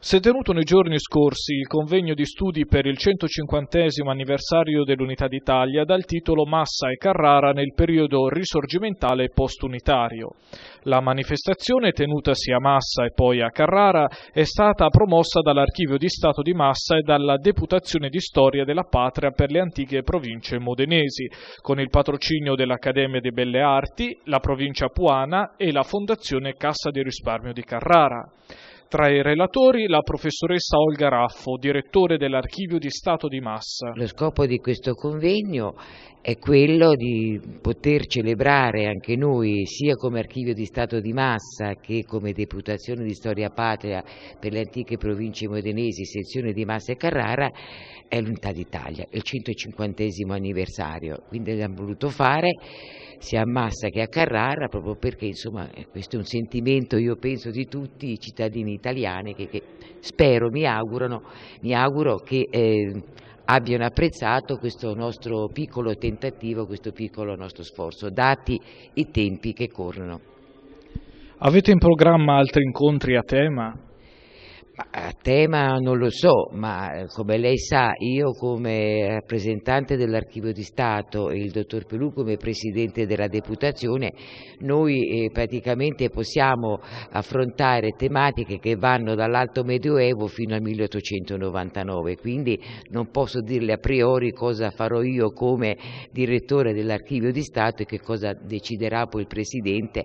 Si è tenuto nei giorni scorsi il convegno di studi per il 150 anniversario dell'Unità d'Italia dal titolo Massa e Carrara nel periodo risorgimentale e postunitario. La manifestazione, tenutasi a Massa e poi a Carrara, è stata promossa dall'Archivio di Stato di Massa e dalla Deputazione di Storia della Patria per le antiche province modenesi, con il patrocinio dell'Accademia di Belle Arti, la provincia puana e la Fondazione Cassa di Risparmio di Carrara. Tra i relatori la professoressa Olga Raffo, direttore dell'Archivio di Stato di Massa. Lo scopo di questo convegno è quello di poter celebrare anche noi, sia come Archivio di Stato di Massa che come Deputazione di Storia Patria per le antiche province modenesi, sezione di Massa e Carrara, è l'Unità d'Italia, il 150 anniversario. Quindi abbiamo voluto fare sia a Massa che a Carrara, proprio perché insomma, eh, questo è un sentimento, io penso, di tutti i cittadini italiani che, che spero, mi, augurano, mi auguro che eh, abbiano apprezzato questo nostro piccolo tentativo, questo piccolo nostro sforzo, dati i tempi che corrono. Avete in programma altri incontri a tema? A tema non lo so, ma eh, come lei sa, io come rappresentante dell'Archivio di Stato e il dottor Pelù come Presidente della Deputazione, noi eh, praticamente possiamo affrontare tematiche che vanno dall'Alto Medioevo fino al 1899, quindi non posso dirle a priori cosa farò io come direttore dell'Archivio di Stato e che cosa deciderà poi il Presidente,